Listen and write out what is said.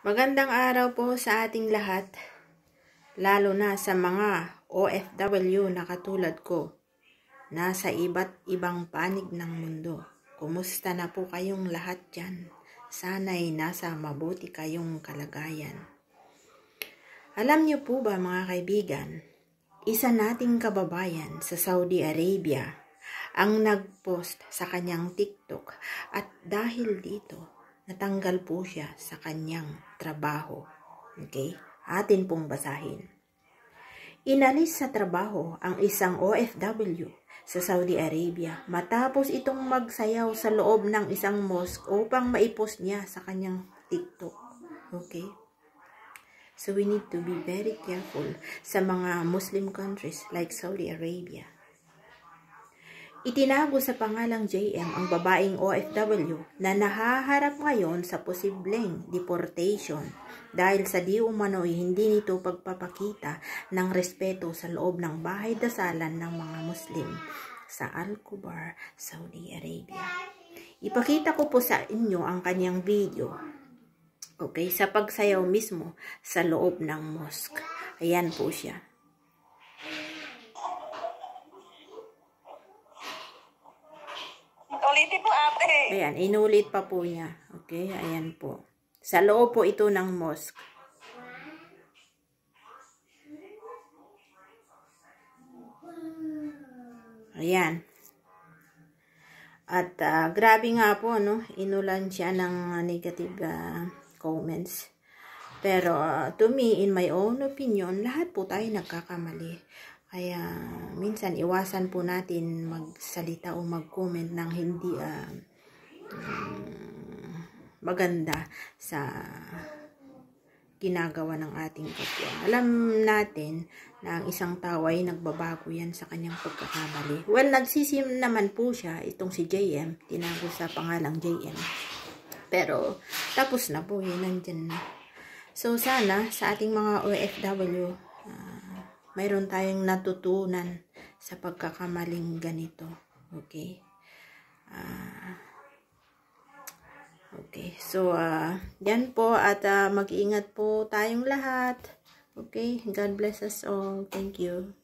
Magandang araw po sa ating lahat, lalo na sa mga OFW na katulad ko, nasa iba't ibang panig ng mundo. Kumusta na po kayong lahat dyan? Sana'y nasa mabuti kayong kalagayan. Alam niyo po ba mga kaibigan, isa nating kababayan sa Saudi Arabia ang nagpost sa kanyang TikTok at dahil dito, natanggal po siya sa kanyang trabaho. Okay? Atin pong basahin. Inalis sa trabaho ang isang OFW sa Saudi Arabia matapos itong magsayaw sa loob ng isang mosque upang maipos niya sa kanyang TikTok. Okay? So we need to be very careful sa mga Muslim countries like Saudi Arabia. Itinago sa pangalang JM ang babaeng OFW na nahaharap ngayon sa posibleng deportation dahil sa di umano'y hindi nito pagpapakita ng respeto sa loob ng bahay dasalan ng mga Muslim sa Al-Kubar, Saudi Arabia. Ipakita ko po sa inyo ang kanyang video okay, sa pagsayaw mismo sa loob ng mosque. Ayan po siya. Ulitin mo ate. Ayan, inulit pa po niya. Okay, ayan po. Sa loob po ito ng mosque. Ayan. At uh, grabe nga po, no? Inulan siya ng negative uh, comments. Pero uh, to me, in my own opinion, lahat po tayo nagkakamali. Kaya minsan iwasan po natin magsalita o mag-comment ng hindi uh, um, maganda sa ginagawa ng ating kapwa. Alam natin na ang isang tao ay nagbabago yan sa kanyang pagkakamali. Well, nagsisim naman po siya, itong si JM, tinago sa pangalang JM. Pero, tapos na po, yun, nandyan na. So, sana, sa ating mga OFW, mayroon tayong natutunan sa pagkakamaling ganito. Okay? Uh, okay. So, uh, yan po. At uh, mag-iingat po tayong lahat. Okay? God bless us all. Thank you.